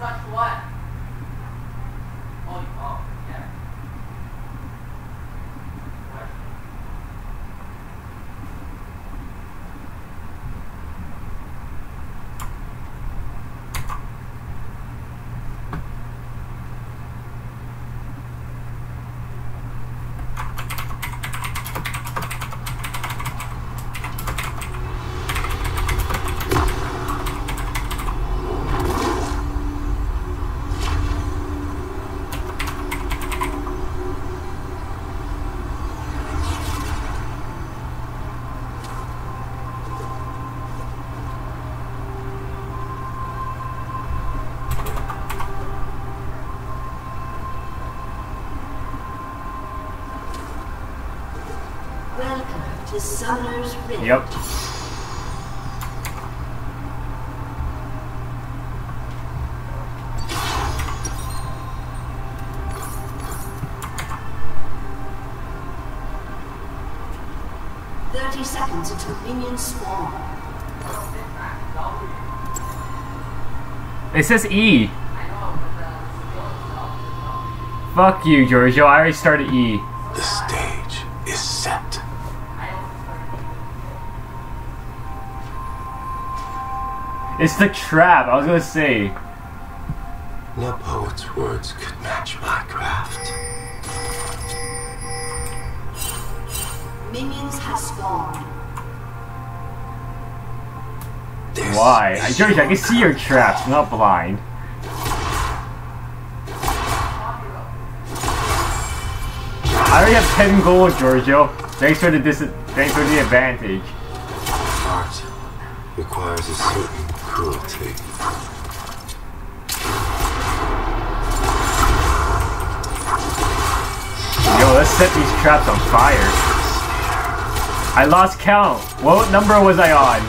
Welcome to Yep. Thirty seconds until minions spawn. It says E. Fuck you, Giorgio. I already started E. It's the trap. I was gonna say. No poet's words could match my craft. Minions have spawned. This Why? I, is Giorgio, I can see your traps. I'm not blind. I already have 10 gold, Giorgio. Thanks for the dis thanks for the advantage. Art requires a certain cruelty. Yo, let's set these traps on fire. I lost count. What number was I on?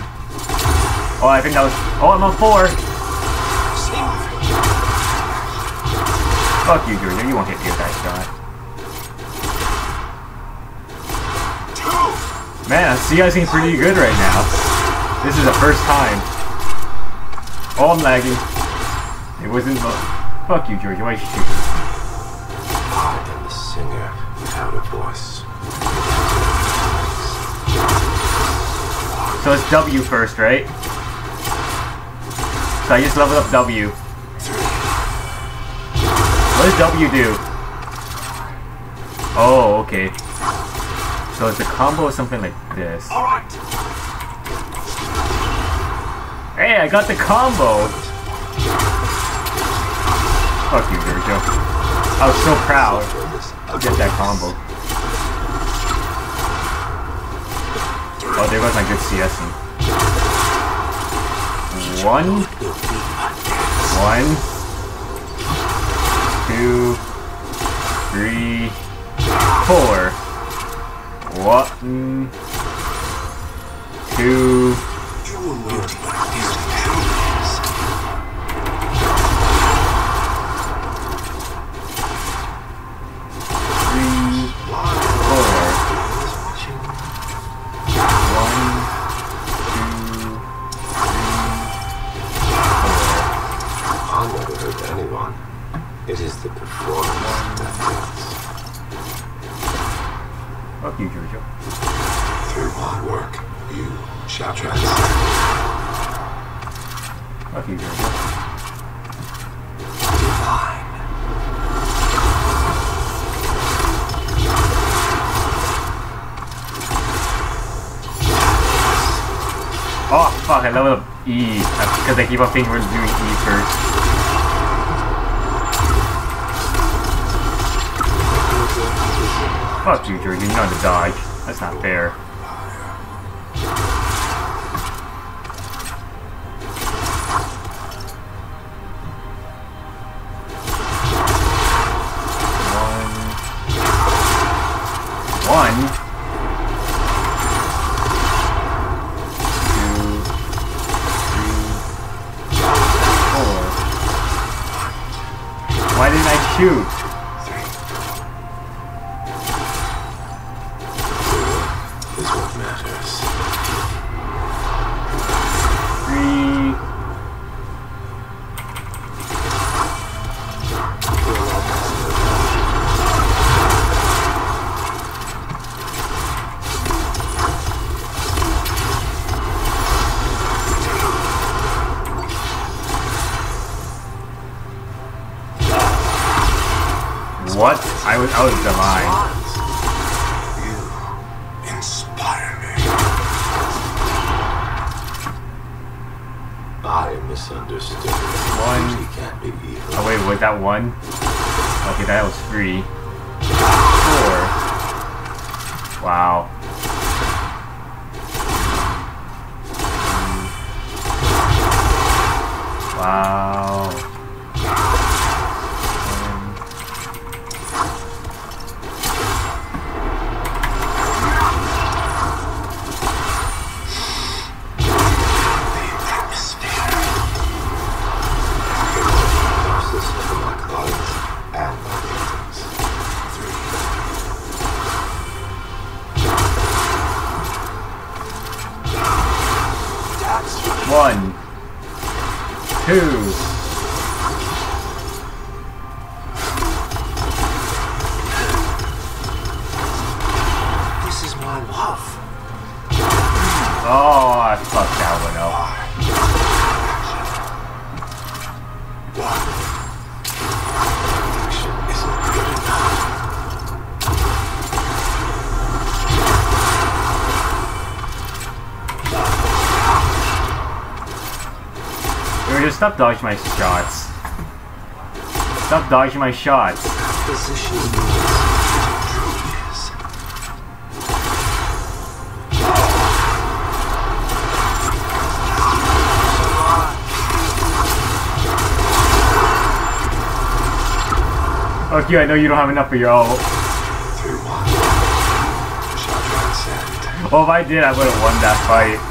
Oh, I think that was. Oh, I'm on four. Fuck you, Giorgio. You won't hit me with that shot. Man, I guys seem pretty good right now. This is the first time. Oh, I'm lagging. It wasn't. Fuck you, Giorgio. Why are you shoot? I am the singer without a voice. So it's W first, right? So I just leveled up W. What does W do? Oh, okay. So it's a combo of something like this. Alright! Hey, I got the combo! Fuck you, Giorgio. I was so proud to get that combo. Oh, there goes my good CSing. One, one, two, three, four. One, two, fuck, I leveled up E. Because I keep on thinking we're doing E first. Fuck you, Giorgio. You know to dodge. That's not fair. That was divine. You inspire me. I misunderstood. One. he can't be evil. Oh wait, was that one? Okay, that was three. two. Stop dodging my shots. Stop dodging my shots. Position Fuck you, I know you don't have enough of your ult. Oh, if I did, I would have won that fight.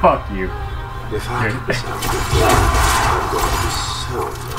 Fuck you. If I sound I'm going to be so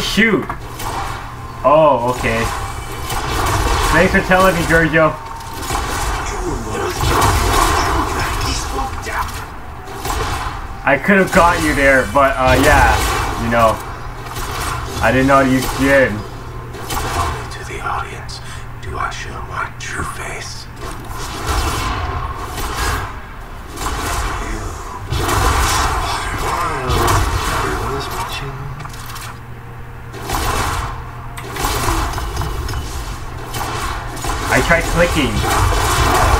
shoot. Oh, okay. Thanks for telling me, Giorgio. I could have got you there, but uh, yeah, you know, I didn't know you did. I tried clicking.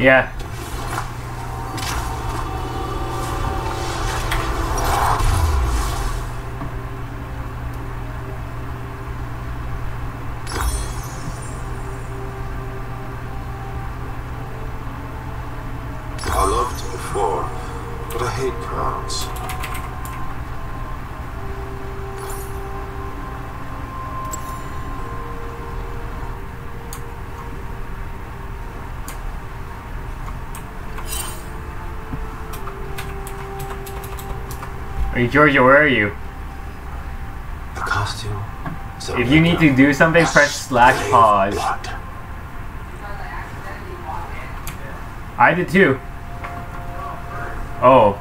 Yeah. I loved before, but I hate crowds. Hey, Giorgio, where are you? The costume. So if you need to do something, press slash pause. Blood. I did too. Oh.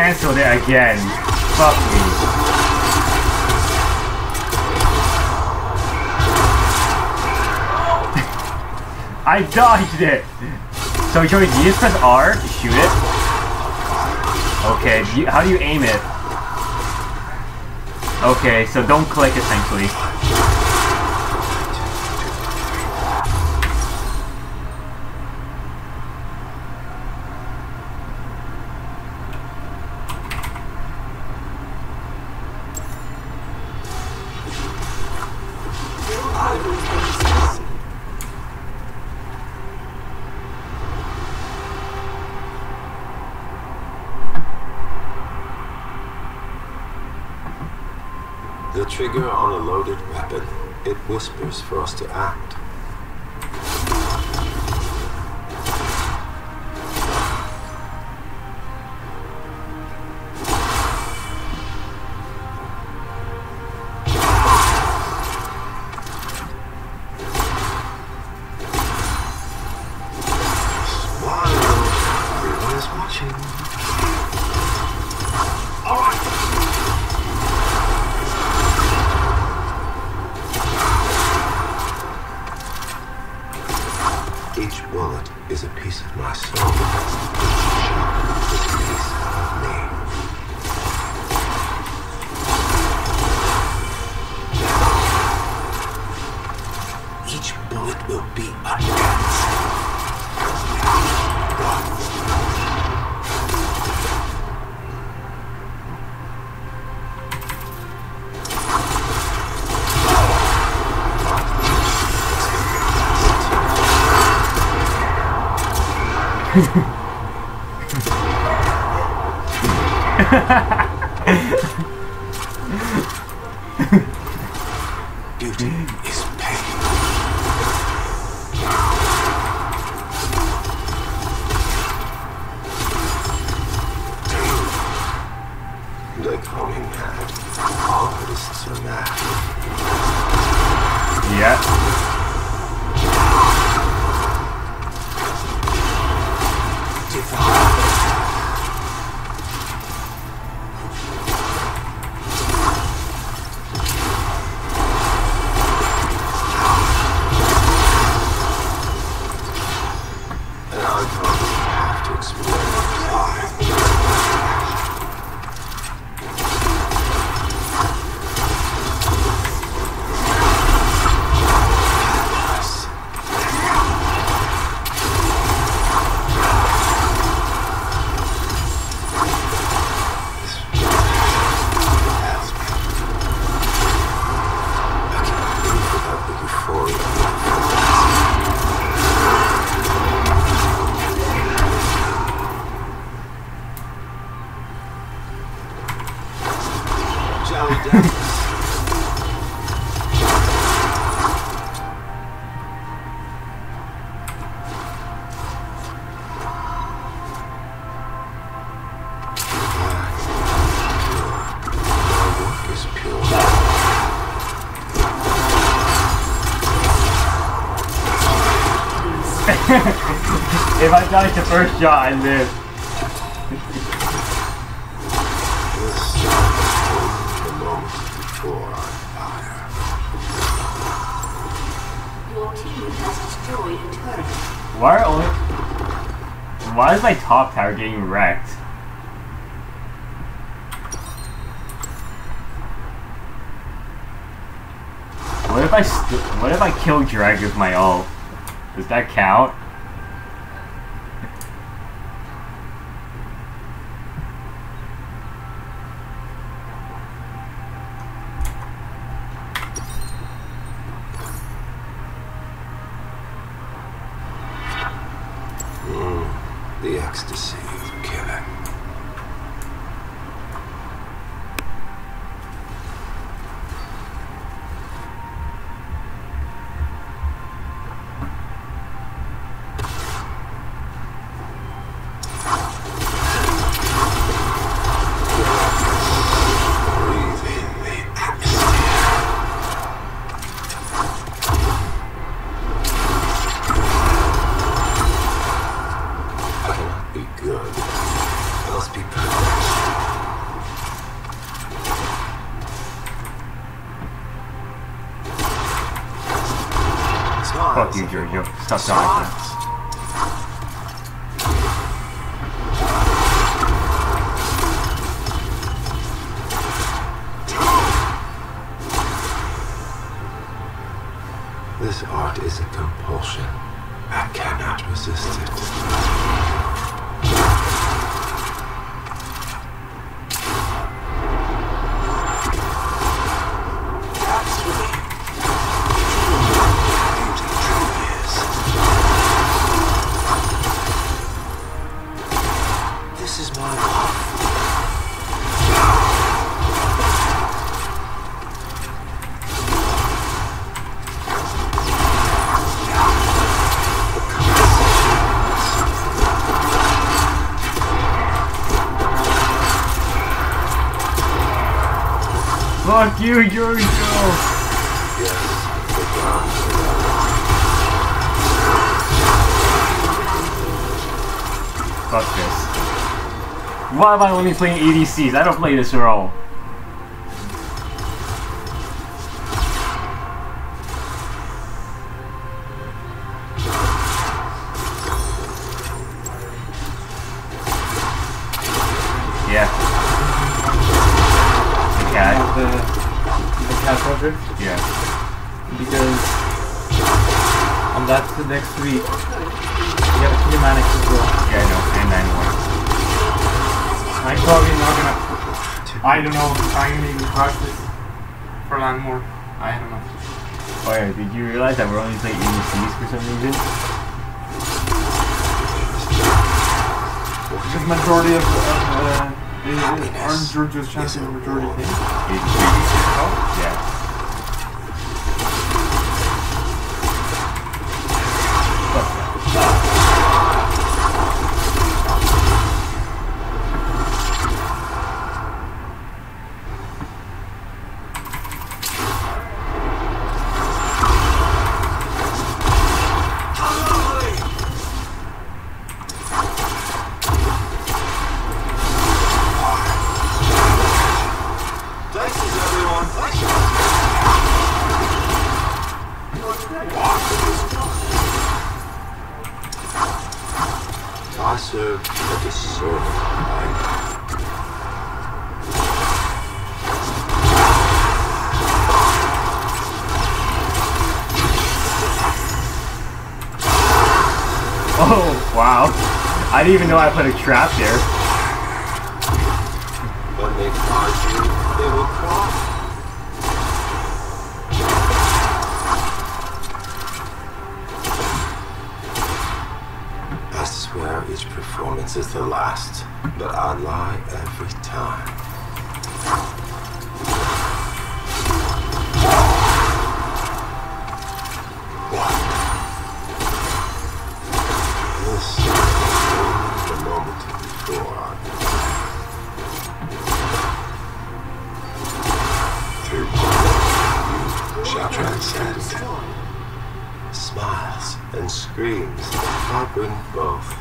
Canceled it again. Fuck me. I dodged it! So Joey, do you just press R to shoot it? Okay, do you, how do you aim it? Okay, so don't click essentially. Trigger on a loaded weapon. It whispers for us to act. Beauty first shot, I live. This is only the moment before I fire. Your team has destroyed a turret. Why are only... Why is my top tower getting wrecked? What if I st- what if I kill Drag with my ult? Does that count? The ecstasy of killing. Fuck you, Giorgio. Stop Fuck you, the Fuck this. Why am I only playing ADCs? I don't play this role. Yeah. The week. We have a Kinematics as well. Yeah, I know. And anyone. I'm probably not gonna. I don't know. I'm gonna even this for long more. I don't know. Oh yeah, did you realize that we're only playing ADCs for some reason? Because majority of, uh, aren't Georgia's of majority thing. Yeah. Oh, wow. I didn't even know I put a trap there. When they find you, they will cry. I swear each performance is the last, but I lie every time. And screams, I bring both.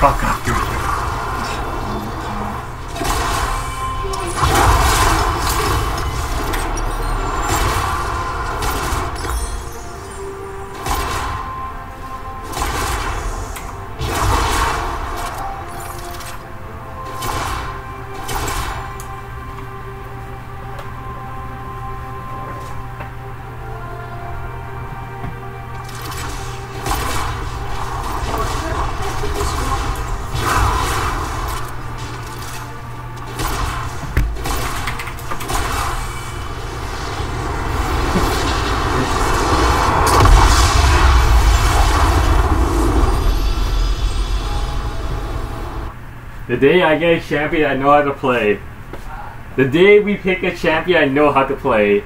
Fuck off, day I get a champion I know how to play. The day we pick a champion I know how to play.